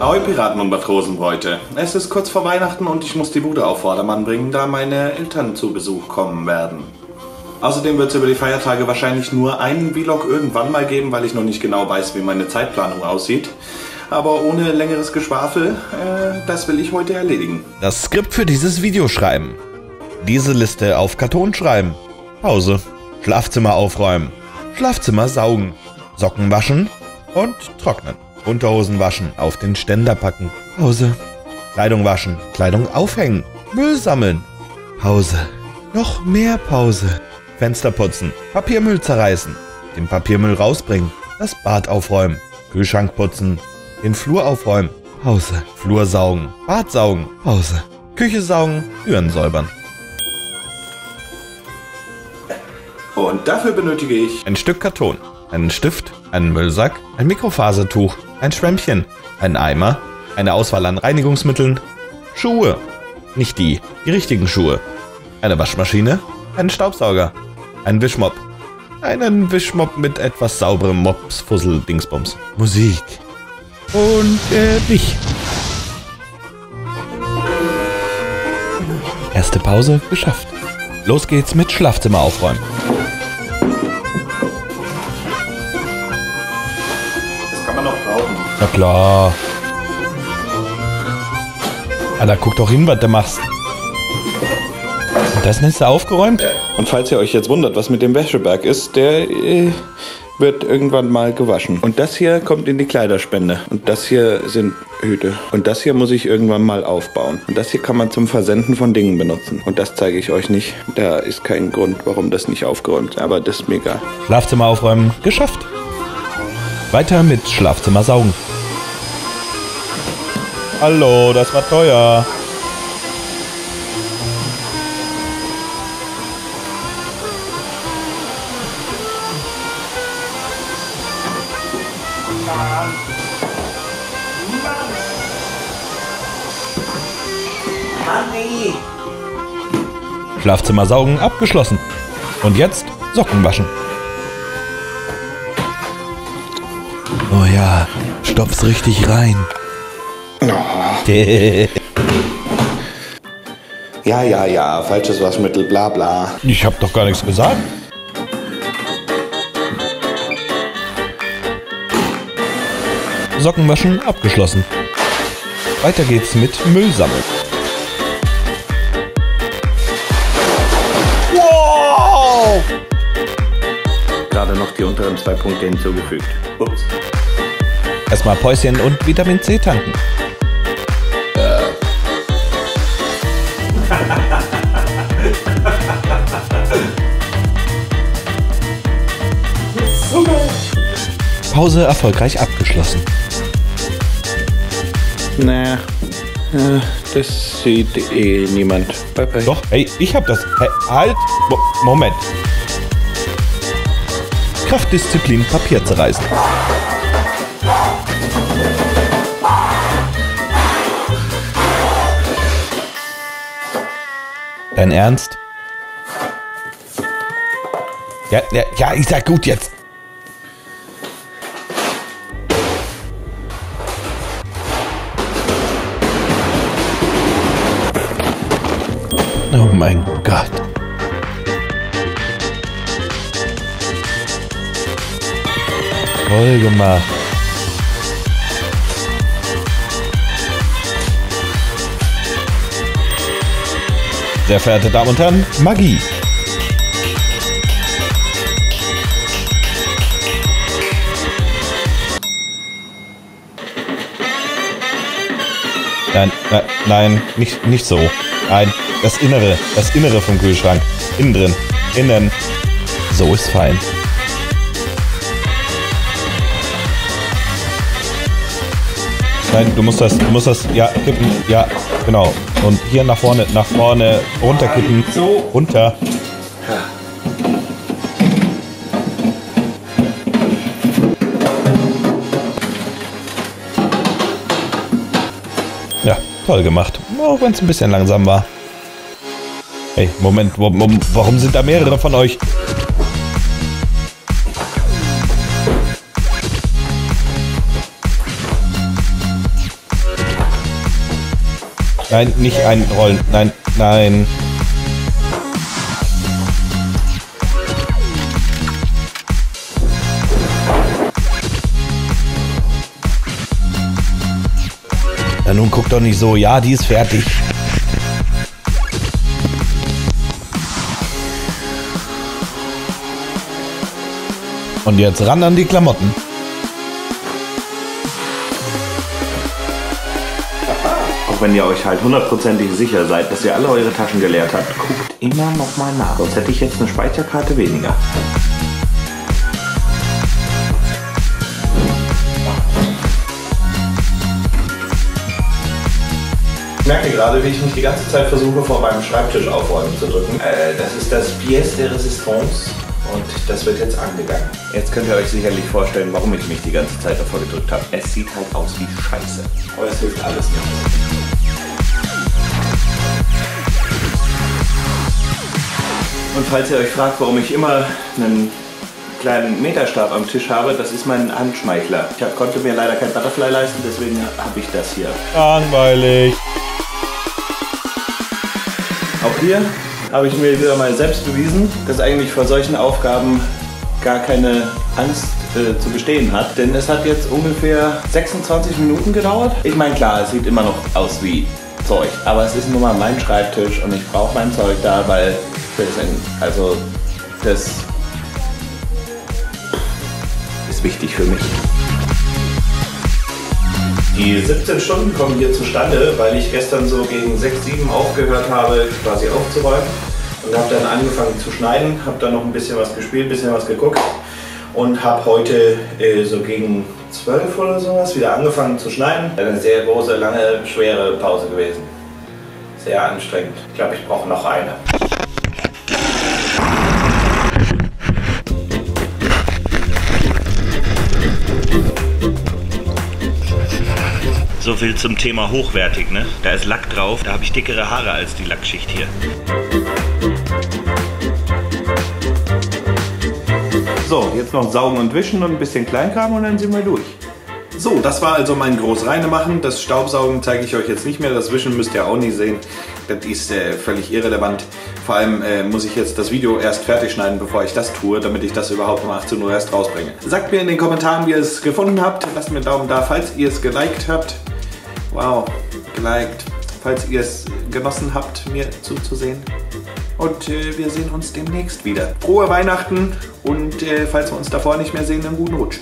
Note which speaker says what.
Speaker 1: Ahoi Piraten und Matrosenbräute. Es ist kurz vor Weihnachten und ich muss die Bude auf Vordermann bringen, da meine Eltern zu Besuch kommen werden. Außerdem wird es über die Feiertage wahrscheinlich nur einen Vlog irgendwann mal geben, weil ich noch nicht genau weiß, wie meine Zeitplanung aussieht. Aber ohne längeres Geschwafel, äh, das will ich heute erledigen.
Speaker 2: Das Skript für dieses Video schreiben. Diese Liste auf Karton schreiben. Pause. Schlafzimmer aufräumen. Schlafzimmer saugen. Socken waschen und trocknen. Unterhosen waschen, auf den Ständer packen. Pause. Kleidung waschen, Kleidung aufhängen. Müll sammeln. Pause. Noch mehr Pause. Fenster putzen, Papiermüll zerreißen, den Papiermüll rausbringen, das Bad aufräumen, Kühlschrank putzen, den Flur aufräumen, Pause, Flur saugen, Bad saugen, Pause, Küche saugen, Türen säubern.
Speaker 1: Und dafür benötige ich
Speaker 2: Ein Stück Karton, einen Stift, einen Müllsack, ein Mikrofasertuch, ein Schwämmchen, einen Eimer, eine Auswahl an Reinigungsmitteln, Schuhe, nicht die, die richtigen Schuhe, eine Waschmaschine, einen Staubsauger, ein Wischmopp. Einen Wischmopp mit etwas sauberem Mops, Fussel, Dingsbums. Musik. Und äh, dich. Erste Pause geschafft. Los geht's mit Schlafzimmer aufräumen.
Speaker 1: Man noch brauchen.
Speaker 2: Na klar. Alter, guck doch hin, was du machst. Und das ist du aufgeräumt?
Speaker 1: Und falls ihr euch jetzt wundert, was mit dem Wäscheberg ist, der äh, wird irgendwann mal gewaschen. Und das hier kommt in die Kleiderspende. Und das hier sind Hüte. Und das hier muss ich irgendwann mal aufbauen. Und das hier kann man zum Versenden von Dingen benutzen. Und das zeige ich euch nicht. Da ist kein Grund, warum das nicht aufgeräumt ist. Aber das ist mir egal.
Speaker 2: Schlafzimmer aufräumen, geschafft. Weiter mit Schlafzimmer saugen. Hallo, das war teuer. Schlafzimmer saugen abgeschlossen. Und jetzt Socken waschen. Oh ja, stopf's richtig rein.
Speaker 1: Ja, ja, ja, falsches Waschmittel, bla bla.
Speaker 2: Ich hab doch gar nichts gesagt. Socken waschen abgeschlossen. Weiter geht's mit Müll sammeln.
Speaker 1: Wow! Gerade noch die unteren zwei Punkte hinzugefügt. Ups.
Speaker 2: Erstmal Päuschen und Vitamin C tanken. Pause erfolgreich abgeschlossen.
Speaker 1: Naja, äh, das sieht eh niemand. Bye bye.
Speaker 2: Doch, hey, ich hab das. Hey, halt! Mo Moment. Kraftdisziplin Papier zerreißen. Dein Ernst? Ja, ja, ja, ich sag gut jetzt. Oh mein Gott. Toll gemacht. Sehr verehrte Damen und Herren, Magie. Nein, nein, nein, nicht, nicht so. Nein, das Innere, das Innere vom Kühlschrank. Innen drin, innen. So ist fein. Nein, du musst das, du musst das, ja, kippen, ja, genau. Und hier nach vorne, nach vorne, runterkippen, runter. Ja, toll gemacht. Auch wenn es ein bisschen langsam war. Hey, Moment, warum sind da mehrere von euch?
Speaker 1: Nein, nicht einrollen. Nein, nein. Na nun guck doch nicht so. Ja, die ist fertig. Und jetzt ran an die Klamotten.
Speaker 2: Wenn ihr euch halt hundertprozentig sicher seid, dass ihr alle eure Taschen geleert habt, guckt immer noch mal nach. Sonst hätte ich jetzt eine Speicherkarte weniger. Ich merke gerade, wie ich mich die ganze Zeit versuche, vor meinem Schreibtisch aufräumen zu drücken. Äh, das ist das Pièce de Resistance und das wird jetzt angegangen. Jetzt könnt ihr euch sicherlich vorstellen, warum ich mich die ganze Zeit davor gedrückt habe. Es sieht halt aus wie Scheiße. Aber es hilft alles nicht. Falls ihr euch fragt, warum ich immer einen kleinen Meterstab am Tisch habe, das ist mein Handschmeichler. Ich hab, konnte mir leider kein Butterfly leisten, deswegen habe ich das hier.
Speaker 1: Langweilig.
Speaker 2: Auch hier habe ich mir wieder mal selbst bewiesen, dass eigentlich vor solchen Aufgaben gar keine Angst äh, zu bestehen hat. Denn es hat jetzt ungefähr 26 Minuten gedauert. Ich meine, klar, es sieht immer noch aus wie Zeug, aber es ist nun mal mein Schreibtisch und ich brauche mein Zeug da, weil das, also das ist wichtig für mich. Die 17 Stunden kommen hier zustande, weil ich gestern so gegen 6, 7 aufgehört habe, quasi aufzuräumen. Und habe dann angefangen zu schneiden, habe dann noch ein bisschen was gespielt, ein bisschen was geguckt. Und habe heute äh, so gegen 12 oder sowas wieder angefangen zu schneiden. Eine sehr große, lange, schwere Pause gewesen. Sehr anstrengend. Ich glaube, ich brauche noch eine. So viel zum Thema hochwertig, ne? Da ist Lack drauf, da habe ich dickere Haare als die Lackschicht hier. So, jetzt noch saugen und wischen und ein bisschen Kleinkram und dann sind wir durch. So, das war also mein Großreine machen. Das Staubsaugen zeige ich euch jetzt nicht mehr. Das Wischen müsst ihr auch nicht sehen. Das ist äh, völlig irrelevant. Vor allem äh, muss ich jetzt das Video erst fertig schneiden, bevor ich das tue, damit ich das überhaupt um 18 Uhr erst rausbringe. Sagt mir in den Kommentaren, wie ihr es gefunden habt. Lasst mir einen Daumen da, falls ihr es geliked habt. Wow, geliked. Falls ihr es genossen habt, mir zuzusehen. Und äh, wir sehen uns demnächst wieder. Frohe Weihnachten und äh, falls wir uns davor nicht mehr sehen, einen guten Rutsch.